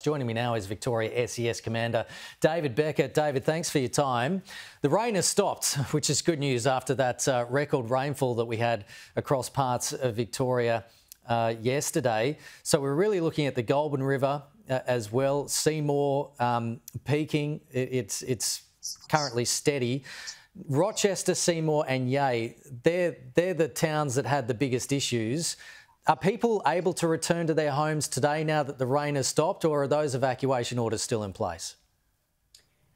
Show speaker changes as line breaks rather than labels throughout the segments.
Joining me now is Victoria SES Commander David Beckett. David, thanks for your time. The rain has stopped, which is good news after that uh, record rainfall that we had across parts of Victoria uh, yesterday. So we're really looking at the Goulburn River uh, as well. Seymour um, peaking, it, it's it's currently steady. Rochester, Seymour, and Yea, they're they're the towns that had the biggest issues. Are people able to return to their homes today now that the rain has stopped, or are those evacuation orders still in place?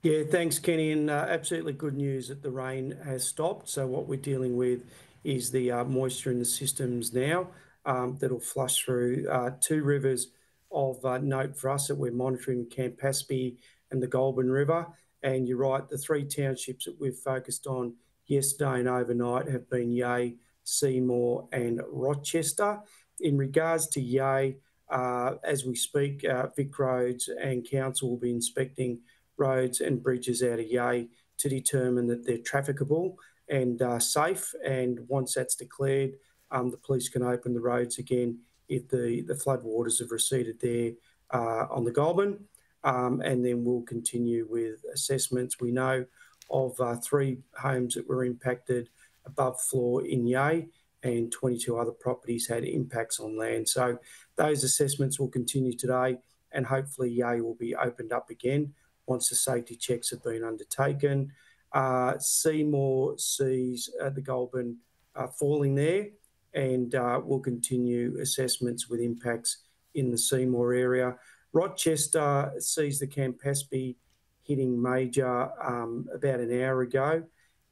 Yeah, thanks, Kenny. And uh, absolutely good news that the rain has stopped. So, what we're dealing with is the uh, moisture in the systems now um, that'll flush through uh, two rivers of uh, note for us that we're monitoring Campaspe and the Goulburn River. And you're right, the three townships that we've focused on yesterday and overnight have been Yea, Seymour, and Rochester. In regards to Yea, uh, as we speak, uh, VicRoads and Council will be inspecting roads and bridges out of Yea to determine that they're trafficable and uh, safe. And once that's declared, um, the police can open the roads again if the, the flood waters have receded there uh, on the Goulburn. Um, and then we'll continue with assessments. We know of uh, three homes that were impacted above floor in Yea and 22 other properties had impacts on land. So those assessments will continue today and hopefully Yea will be opened up again once the safety checks have been undertaken. Uh, Seymour sees uh, the Goulburn uh, falling there and uh, we'll continue assessments with impacts in the Seymour area. Rochester sees the Campaspe hitting major um, about an hour ago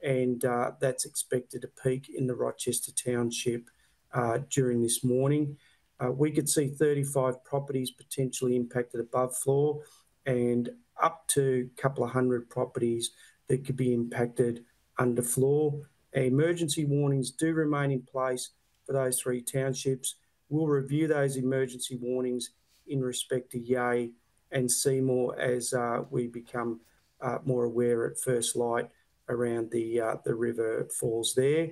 and uh, that's expected to peak in the Rochester Township uh, during this morning. Uh, we could see 35 properties potentially impacted above floor and up to a couple of hundred properties that could be impacted under floor. Emergency warnings do remain in place for those three townships. We'll review those emergency warnings in respect to Yea and Seymour as we become more aware at first light around the uh, the river falls there,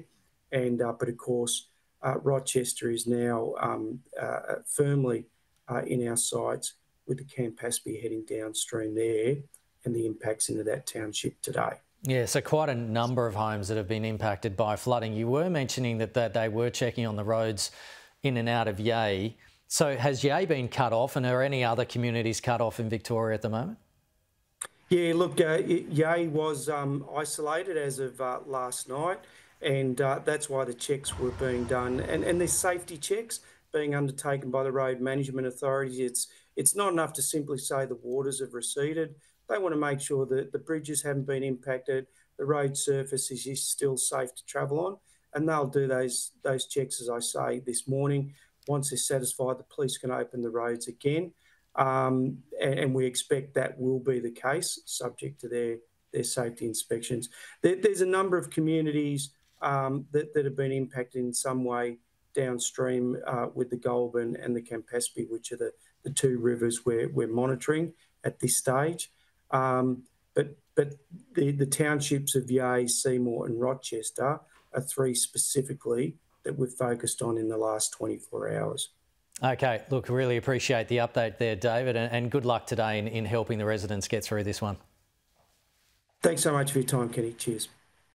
and uh, but of course uh, Rochester is now um, uh, firmly uh, in our sights with the Campaspe heading downstream there, and the impacts into that township today.
Yeah, so quite a number of homes that have been impacted by flooding. You were mentioning that, that they were checking on the roads in and out of Yea. So has Yea been cut off, and are any other communities cut off in Victoria at the moment?
Yeah, look, uh, was um, isolated as of uh, last night, and uh, that's why the checks were being done. And, there's safety checks being undertaken by the road management authorities. It's it's not enough to simply say the waters have receded. They want to make sure that the bridges haven't been impacted, the road surface is still safe to travel on, and they'll do those those checks as I say this morning. Once they're satisfied, the police can open the roads again. Um, and, we expect that will be the case, subject to their, their safety inspections. There's a number of communities um, that, have been impacted in some way downstream uh, with the Goulburn and the Campaspe, which are the, two rivers we're, we're monitoring at this stage. Um, but but the, the townships of Yea, Seymour, and Rochester are three specifically that we've focused on in the last 24 hours.
Okay, look, really appreciate the update there, David, and good luck today in, in helping the residents get through this one.
Thanks so much for your time, Kenny. Cheers.